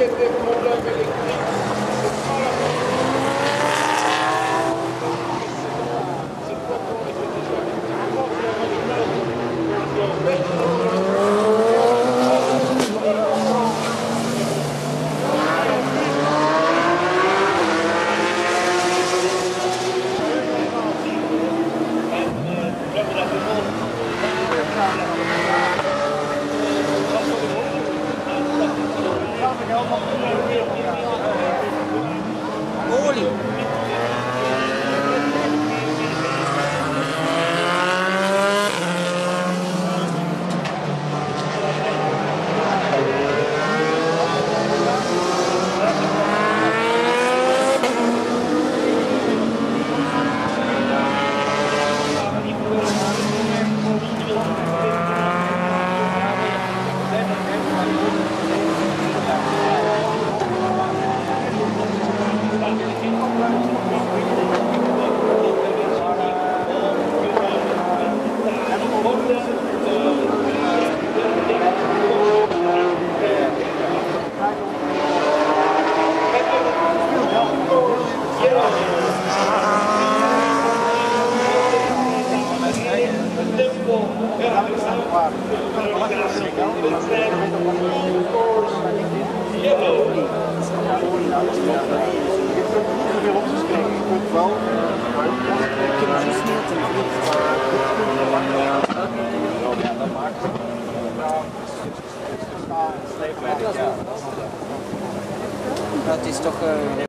siete problemas. Holy. Dat is toch... eh,